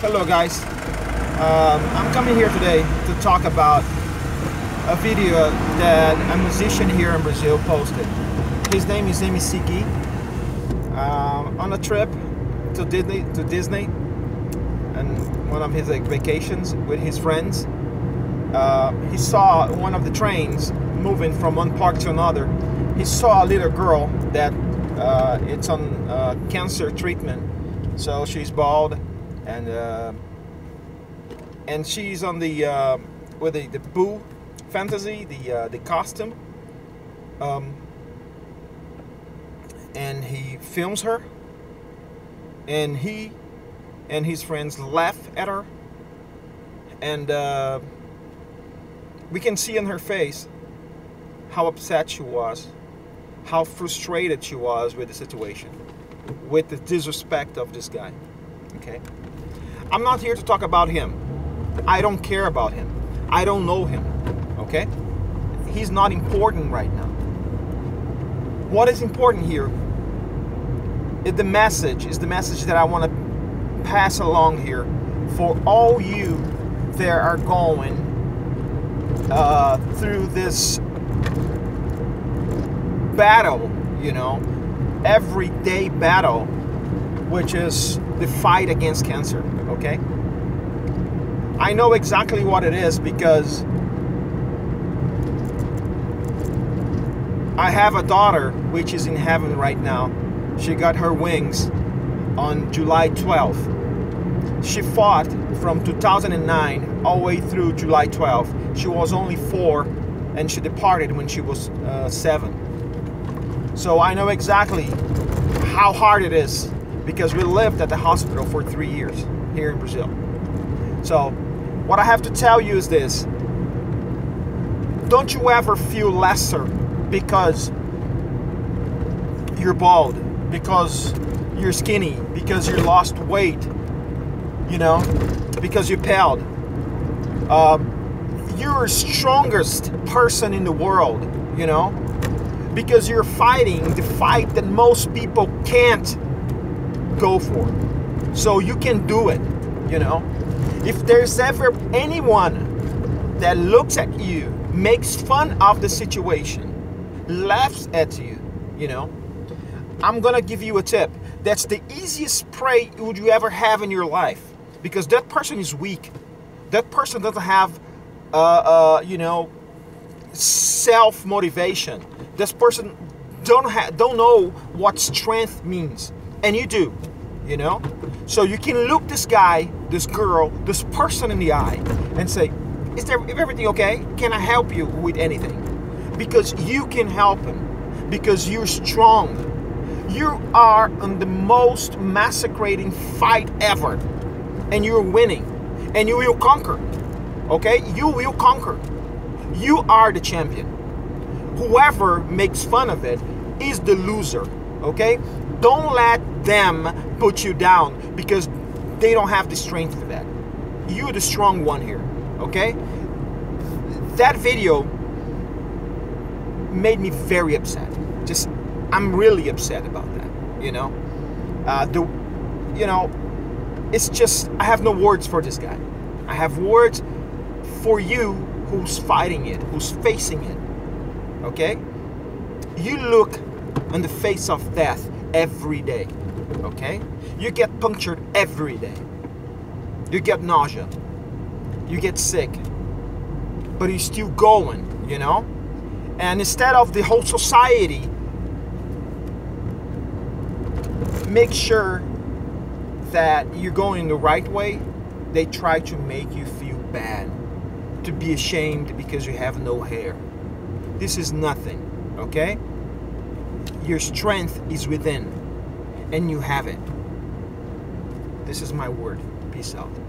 Hello guys, um, I'm coming here today to talk about a video that a musician here in Brazil posted. His name is Gui. Um, on a trip to Disney, to Disney, and one of his like, vacations with his friends, uh, he saw one of the trains moving from one park to another. He saw a little girl that uh, it's on uh, cancer treatment, so she's bald and uh, and she's on the uh, with the, the Boo fantasy, the uh, the costume. Um, and he films her, and he and his friends laugh at her, and uh, we can see in her face how upset she was, how frustrated she was with the situation, with the disrespect of this guy. Okay. I'm not here to talk about him. I don't care about him. I don't know him. Okay? He's not important right now. What is important here is the message, is the message that I want to pass along here for all you that are going uh, through this battle, you know, everyday battle, which is the fight against cancer, okay? I know exactly what it is because I have a daughter which is in heaven right now. She got her wings on July 12th. She fought from 2009 all the way through July 12th. She was only four and she departed when she was uh, seven. So I know exactly how hard it is because we lived at the hospital for three years here in Brazil. So, what I have to tell you is this don't you ever feel lesser because you're bald, because you're skinny, because you lost weight, you know, because you paled. Uh, you're the strongest person in the world, you know, because you're fighting the fight that most people can't go for. So you can do it, you know. If there's ever anyone that looks at you, makes fun of the situation, laughs at you, you know, I'm gonna give you a tip. That's the easiest prey you would you ever have in your life because that person is weak. That person doesn't have, uh, uh, you know, self motivation. This person don't have don't know what strength means and you do you know? So you can look this guy this girl this person in the eye and say is there is everything okay? Can i help you with anything? Because you can help him. Because you're strong. You are in the most massacrating fight ever. And you're winning. And you will conquer. Okay? You will conquer. You are the champion. Whoever makes fun of it is the loser. Okay don't let them put you down because they don't have the strength for that. You're the strong one here, okay? That video made me very upset. Just, I'm really upset about that, you know? Uh, the, you know, it's just, I have no words for this guy. I have words for you who's fighting it, who's facing it, okay? You look on the face of death every day. Okay? You get punctured every day. You get nausea. You get sick. But you're still going, you know? And instead of the whole society make sure that you're going the right way, they try to make you feel bad, to be ashamed because you have no hair. This is nothing, okay? Your strength is within, and you have it. This is my word. Peace out.